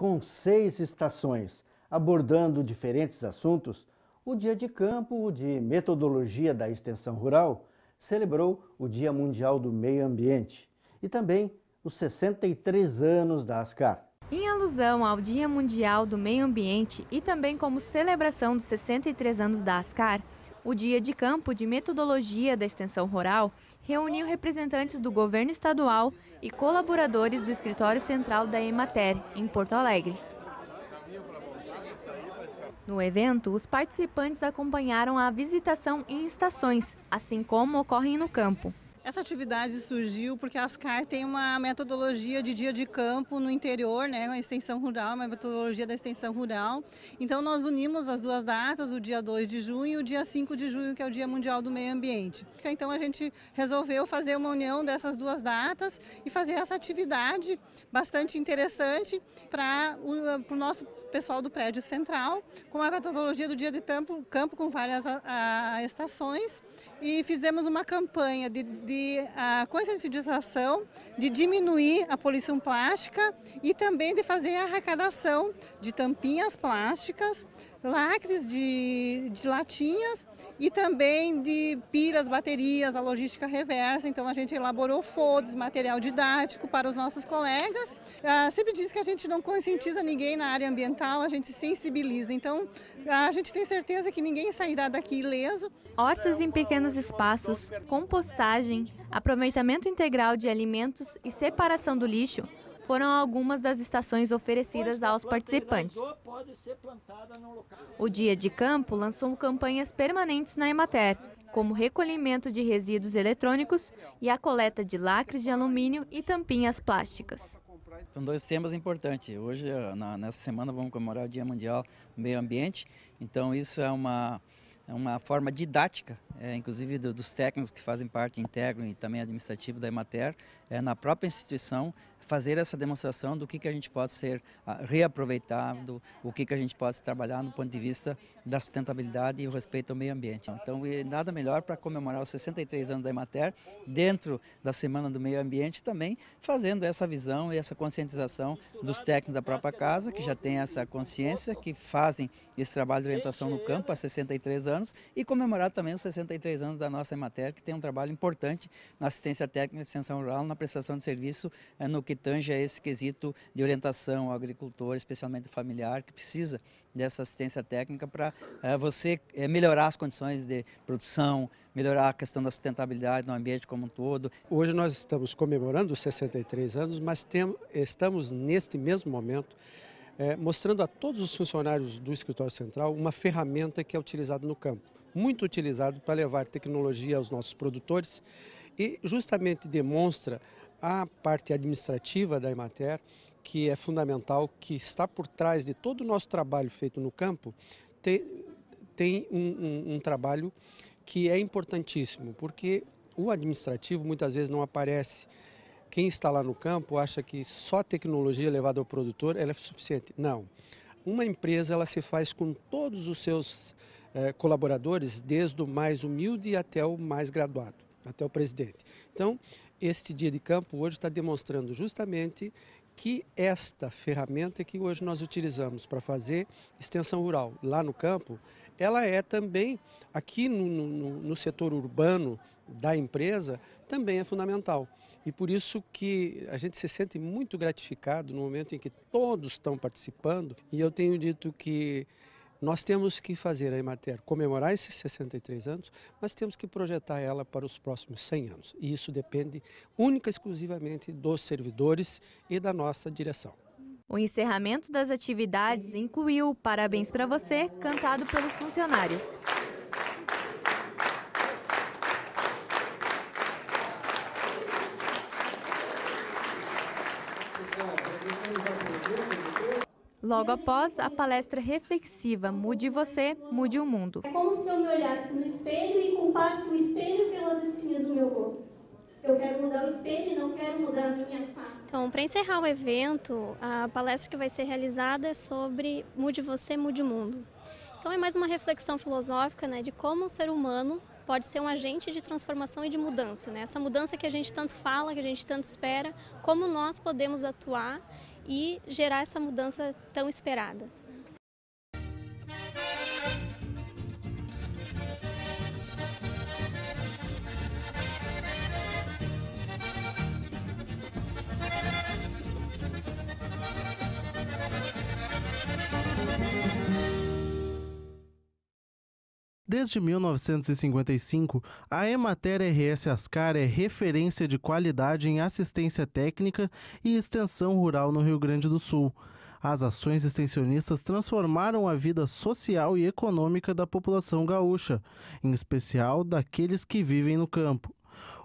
Com seis estações abordando diferentes assuntos, o Dia de Campo de Metodologia da Extensão Rural celebrou o Dia Mundial do Meio Ambiente e também os 63 anos da ASCAR. Em alusão ao Dia Mundial do Meio Ambiente e também como celebração dos 63 anos da ASCAR, o Dia de Campo de Metodologia da Extensão Rural reuniu representantes do governo estadual e colaboradores do escritório central da Emater, em Porto Alegre. No evento, os participantes acompanharam a visitação em estações, assim como ocorrem no campo. Essa atividade surgiu porque a Ascar tem uma metodologia de dia de campo no interior, né, a extensão rural, uma metodologia da extensão rural. Então nós unimos as duas datas, o dia 2 de junho e o dia 5 de junho, que é o Dia Mundial do Meio Ambiente. Então a gente resolveu fazer uma união dessas duas datas e fazer essa atividade bastante interessante para o nosso pessoal do prédio central, com a metodologia do dia de campo, campo com várias a, a, estações. E fizemos uma campanha de, de a conscientização de diminuir a poluição plástica e também de fazer a arrecadação de tampinhas plásticas, lacres de, de latinhas e também de piras, baterias, a logística reversa. Então a gente elaborou folders, material didático para os nossos colegas. Ah, sempre diz que a gente não conscientiza ninguém na área ambiental, a gente sensibiliza. Então a gente tem certeza que ninguém sairá daqui ileso. Hortas em pequenos espaços, compostagem, aproveitamento integral de alimentos e separação do lixo foram algumas das estações oferecidas aos participantes. O Dia de Campo lançou campanhas permanentes na Emater, como recolhimento de resíduos eletrônicos e a coleta de lacres de alumínio e tampinhas plásticas. São dois temas importantes. Hoje, na, nessa semana, vamos comemorar o Dia Mundial do Meio Ambiente. Então, isso é uma, é uma forma didática, é, inclusive do, dos técnicos que fazem parte integro e também administrativo da Emater, é, na própria instituição, fazer essa demonstração do que, que a gente pode ser uh, reaproveitado, o que, que a gente pode trabalhar no ponto de vista da sustentabilidade e o respeito ao meio ambiente. Então, nada melhor para comemorar os 63 anos da Emater, dentro da Semana do Meio Ambiente, também fazendo essa visão e essa conscientização dos técnicos da própria casa, que já têm essa consciência, que fazem esse trabalho de orientação no campo há 63 anos, e comemorar também os 63 anos da nossa Emater, que tem um trabalho importante na assistência técnica de extensão rural, na prestação de serviço eh, no que tange a esse quesito de orientação ao agricultor, especialmente familiar, que precisa dessa assistência técnica para é, você é, melhorar as condições de produção, melhorar a questão da sustentabilidade no ambiente como um todo. Hoje nós estamos comemorando os 63 anos, mas tem, estamos neste mesmo momento é, mostrando a todos os funcionários do escritório central uma ferramenta que é utilizada no campo, muito utilizado para levar tecnologia aos nossos produtores e justamente demonstra a parte administrativa da Emater, que é fundamental, que está por trás de todo o nosso trabalho feito no campo, tem, tem um, um, um trabalho que é importantíssimo, porque o administrativo muitas vezes não aparece. Quem está lá no campo acha que só a tecnologia levada ao produtor é suficiente. Não. Uma empresa ela se faz com todos os seus eh, colaboradores, desde o mais humilde até o mais graduado, até o presidente. Então, este dia de campo hoje está demonstrando justamente que esta ferramenta que hoje nós utilizamos para fazer extensão rural lá no campo, ela é também, aqui no, no, no, setor urbano da empresa, também é fundamental. E por isso que a gente se sente muito gratificado no momento em que todos estão participando. E eu tenho dito que nós temos que fazer a Emater comemorar esses 63 anos, mas temos que projetar ela para os próximos 100 anos. E isso depende única e exclusivamente dos servidores e da nossa direção. O encerramento das atividades incluiu Parabéns para você, cantado pelos funcionários. Logo após a palestra reflexiva Mude Você, Mude o Mundo. É como se eu me olhasse no espelho e culpasse o espelho pelas espinhas do meu rosto. Eu quero mudar o espelho e não quero mudar a minha face. Então, para encerrar o evento, a palestra que vai ser realizada é sobre Mude Você, Mude o Mundo. Então, é mais uma reflexão filosófica né, de como o ser humano pode ser um agente de transformação e de mudança. Né? Essa mudança que a gente tanto fala, que a gente tanto espera, como nós podemos atuar e gerar essa mudança tão esperada. Desde 1955, a Emater RS Ascar é referência de qualidade em assistência técnica e extensão rural no Rio Grande do Sul. As ações extensionistas transformaram a vida social e econômica da população gaúcha, em especial daqueles que vivem no campo.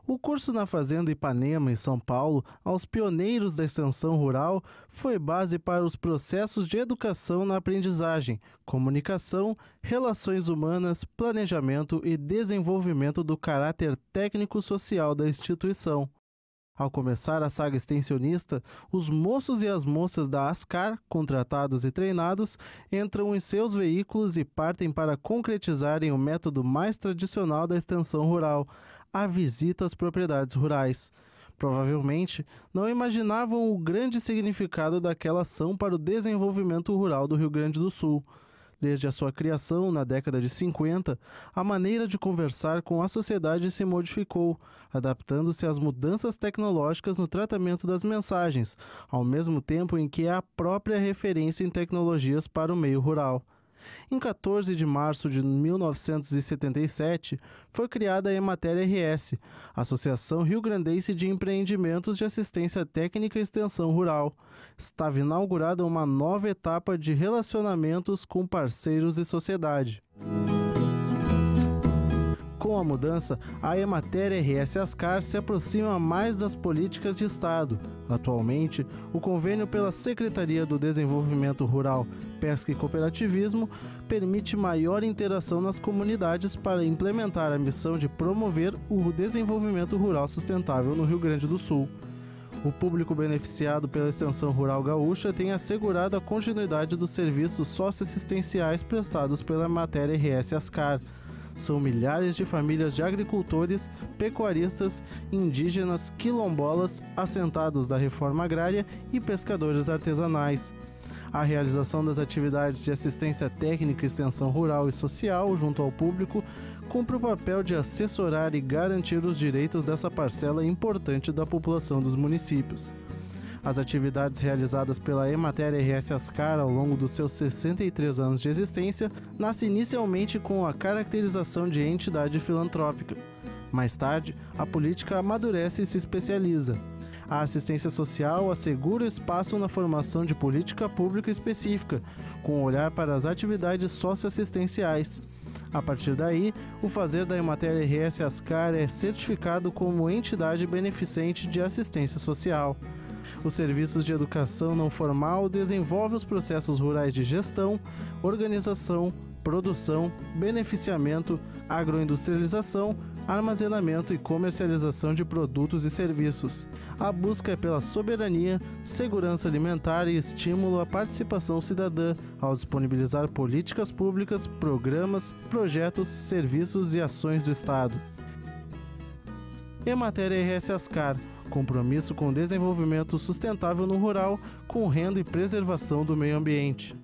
O curso na Fazenda Ipanema, em São Paulo, aos pioneiros da extensão rural, foi base para os processos de educação na aprendizagem, comunicação, relações humanas, planejamento e desenvolvimento do caráter técnico-social da instituição. Ao começar a saga extensionista, os moços e as moças da ASCAR, contratados e treinados, entram em seus veículos e partem para concretizarem o método mais tradicional da extensão rural, a visita às propriedades rurais. Provavelmente não imaginavam o grande significado daquela ação para o desenvolvimento rural do Rio Grande do Sul. Desde a sua criação, na década de 50, a maneira de conversar com a sociedade se modificou, adaptando-se às mudanças tecnológicas no tratamento das mensagens, ao mesmo tempo em que é a própria referência em tecnologias para o meio rural. Em 14 de março de 1977, foi criada a Emater RS, Associação Rio Grandense de Empreendimentos de Assistência Técnica e Extensão Rural. Estava inaugurada uma nova etapa de relacionamentos com parceiros e sociedade. Com a mudança, a Emater RS Ascar se aproxima mais das políticas de Estado. Atualmente, o convênio pela Secretaria do Desenvolvimento Rural, Pesca e Cooperativismo permite maior interação nas comunidades para implementar a missão de promover o desenvolvimento rural sustentável no Rio Grande do Sul. O público beneficiado pela extensão rural gaúcha tem assegurado a continuidade dos serviços socioassistenciais prestados pela Matéria RS Ascar são milhares de famílias de agricultores, pecuaristas, indígenas, quilombolas, assentados da reforma agrária e pescadores artesanais. A realização das atividades de assistência técnica, extensão rural e social junto ao público cumpre o papel de assessorar e garantir os direitos dessa parcela importante da população dos municípios. As atividades realizadas pela Emater RS Ascar ao longo dos seus 63 anos de existência nascem inicialmente com a caracterização de entidade filantrópica. Mais tarde, a política amadurece e se especializa. A assistência social assegura espaço na formação de política pública específica, com olhar para as atividades socioassistenciais. A partir daí, o fazer da Emater RS Ascar é certificado como entidade beneficente de assistência social. Os serviços de educação não formal desenvolvem os processos rurais de gestão, organização, produção, beneficiamento, agroindustrialização, armazenamento e comercialização de produtos e serviços. A busca é pela soberania, segurança alimentar e estímulo à participação cidadã, ao disponibilizar políticas públicas, programas, projetos, serviços e ações do Estado. Emater RS Ascar compromisso com desenvolvimento sustentável no rural, com renda e preservação do meio ambiente.